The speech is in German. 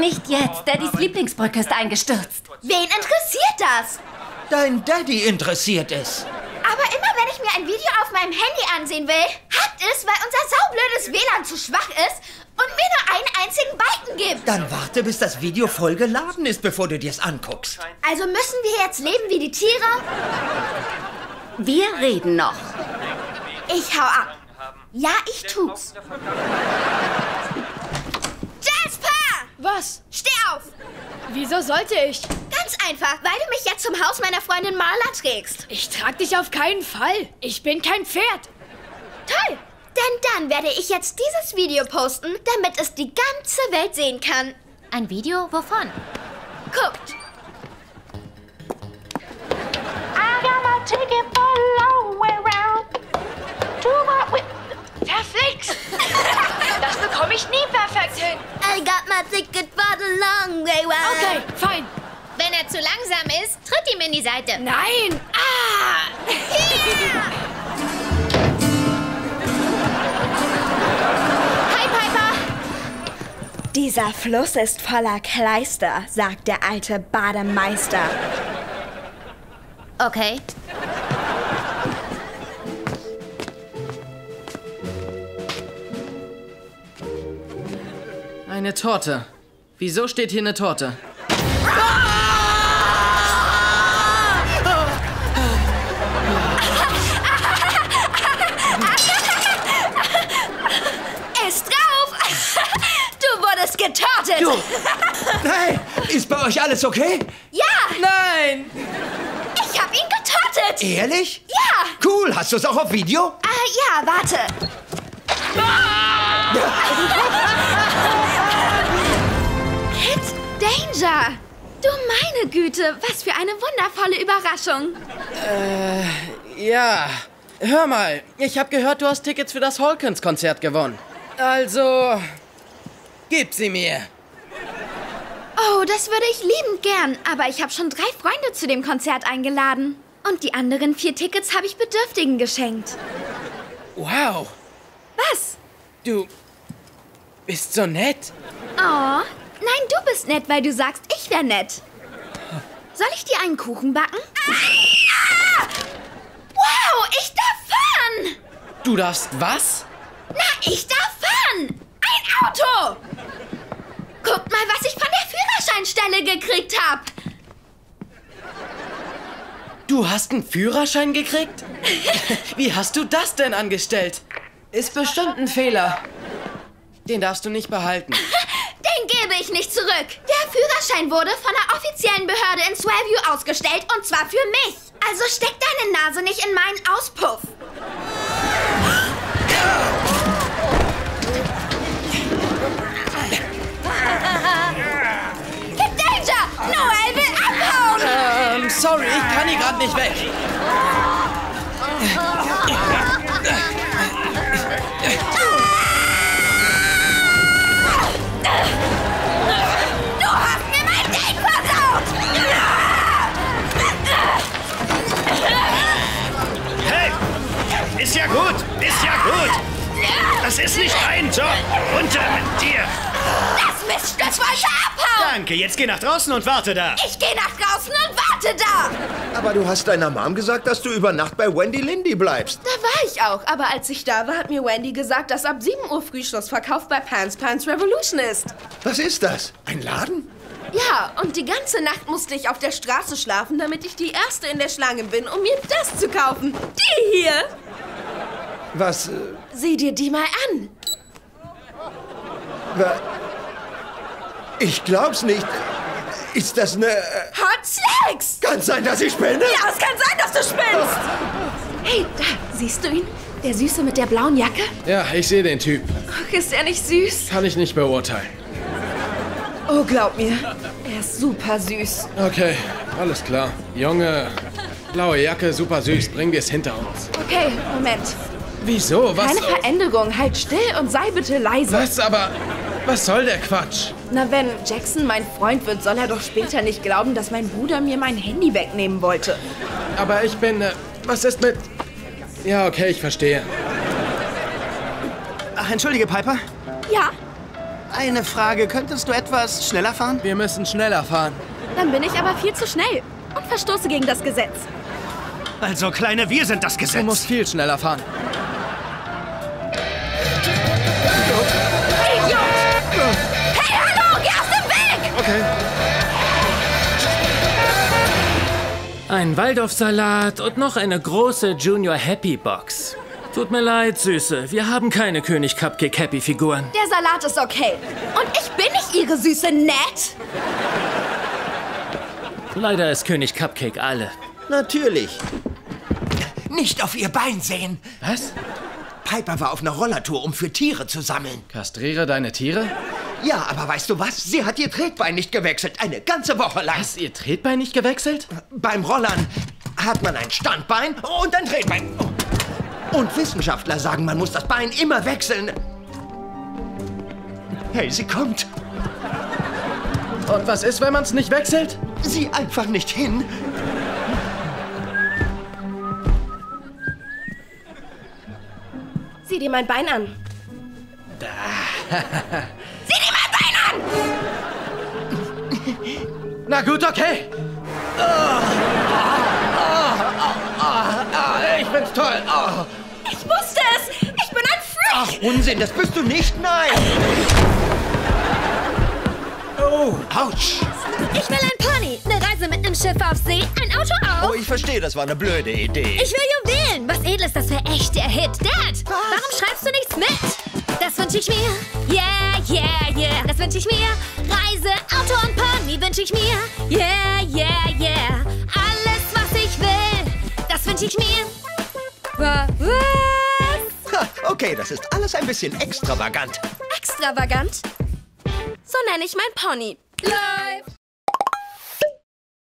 Nicht jetzt. Daddys Lieblingsbrücke ist eingestürzt. Wen interessiert das? Dein Daddy interessiert es. Aber immer wenn ich mir ein Video auf meinem Handy ansehen will, hackt es, weil unser saublödes WLAN zu schwach ist und mir nur einen einzigen Balken gibt. Dann warte, bis das Video voll geladen ist, bevor du dir's anguckst. Also müssen wir jetzt leben wie die Tiere? Wir reden noch. Ich hau ab. Ja, ich tu's. Was? Steh auf! Wieso sollte ich? Ganz einfach, weil du mich jetzt zum Haus meiner Freundin Marla trägst. Ich trag dich auf keinen Fall. Ich bin kein Pferd. Toll! Denn dann werde ich jetzt dieses Video posten, damit es die ganze Welt sehen kann. Ein Video wovon? Guckt! I got my ticket for the long way round. Okay, fein. Wenn er zu langsam ist, tritt ihm in die Seite. Nein! Ah! Hi, Piper! Dieser Fluss ist voller Kleister, sagt der alte Bademeister. Okay. Eine Torte. Wieso steht hier eine Torte? Ist drauf! Du wurdest getortet! Du! Hey, ist bei euch alles okay? Ja, Nein! ich hab ihn getortet! Ehrlich? Ja! Cool, hast du es auch auf Video? Ah, ja, warte. Hit Danger! Du meine Güte, was für eine wundervolle Überraschung. Ja. Hör mal, ich habe gehört, du hast Tickets für das Hawkins-Konzert gewonnen. Also. Gib sie mir. Oh, das würde ich liebend gern, aber ich habe schon drei Freunde zu dem Konzert eingeladen. Und die anderen vier Tickets habe ich Bedürftigen geschenkt. Wow. Was? Du bist so nett. Oh, nein, du bist nett, weil du sagst, ich wäre nett. Soll ich dir einen Kuchen backen? Ah! Wow, ich darf fahren! Du darfst was? Na, ich darf fahren! Ein Auto! Guckt mal, was ich von der Führerscheinstelle gekriegt habe. Du hast einen Führerschein gekriegt? Wie hast du das denn angestellt? Ist bestimmt ein Fehler. Den darfst du nicht behalten. Den gebe ich nicht zurück. Der Führerschein wurde von der offiziellen Behörde in Swellview ausgestellt und zwar für mich. Also steck deine Nase nicht in meinen Auspuff. Hit Danger! Noel will abhauen! Ähm, sorry, ich kann hier gerade nicht weg. Job! Runter mit dir! Das Miststück wollte abhauen! Danke, jetzt geh nach draußen und warte da! Ich gehe nach draußen und warte da! Aber du hast deiner Mom gesagt, dass du über Nacht bei Wendy Lindy bleibst. Da war ich auch, aber als ich da war, hat mir Wendy gesagt, dass ab 7 Uhr Frühschlussverkauf bei Pants Pants Revolution ist. Was ist das? Ein Laden? Ja, und die ganze Nacht musste ich auf der Straße schlafen, damit ich die Erste in der Schlange bin, um mir das zu kaufen. Die hier! Was? Äh, Sieh dir die mal an. Ich glaub's nicht. Ist das eine. äh, Hot Snacks! Kann sein, dass ich spinne? Ja, es kann sein, dass du spinnst! Hey, da, siehst du ihn? Der Süße mit der blauen Jacke? Ja, ich sehe den Typ. Ach, ist er nicht süß? Kann ich nicht beurteilen. Oh, glaub mir, er ist super süß. Okay, alles klar. Junge, blaue Jacke, super süß. Bringen wir es hinter uns. Okay, Moment. Wieso? Was? Keine Veränderung. Halt still und sei bitte leise. Was aber? Was soll der Quatsch? Na, wenn Jackson mein Freund wird, soll er doch später nicht glauben, dass mein Bruder mir mein Handy wegnehmen wollte. Aber ich bin. Äh, was ist mit. Ja, okay, ich verstehe. Ach, entschuldige, Piper. Ja, Eine Frage, könntest du etwas schneller fahren? Wir müssen schneller fahren. Dann bin ich aber viel zu schnell und verstoße gegen das Gesetz. Also, Kleine, wir sind das Du Gesetz. musst viel schneller fahren. Ein Waldorfsalat und noch eine große Junior Happy Box. Tut mir leid, Süße. Wir haben keine König Cupcake Happy Figuren. Der Salat ist okay. Und ich bin nicht Ihre süße Nett. Leider ist König Cupcake alle. Natürlich. Nicht auf ihr Bein sehen. Was? Piper war auf einer Rollertour, um für Tiere zu sammeln. Kastriere deine Tiere? Ja, aber weißt du was? Sie hat ihr Tretbein nicht gewechselt. Eine ganze Woche lang. Hast ihr Tretbein nicht gewechselt? Beim Rollern hat man ein Standbein und ein Tretbein. Und Wissenschaftler sagen, man muss das Bein immer wechseln. Hey, sie kommt. Und was ist, wenn man es nicht wechselt? Sieh einfach nicht hin. Sieh dir mein Bein an. Na gut, okay. Ich find's toll. Ich wusste es. Ich bin ein Freak. Ach, Unsinn, das bist du nicht. Nein. Oh, Autsch. Ich will ein Pony, eine Reise mit einem Schiff auf See, ein Auto auch. Oh, ich verstehe, das war eine blöde Idee. Ich will Juwelen. Was edel ist das für echt der Hit? Dad, warum schreibst du nichts mit? Das wünsche ich mir. Yeah, yeah, yeah. Das wünsche ich mir. Reise, Auto und Pony wünsche ich mir. Yeah, yeah, yeah. Alles, was ich will, das wünsche ich mir. Wa- Was? Ha, okay, das ist alles ein bisschen extravagant. Extravagant. So nenne ich mein Pony. La,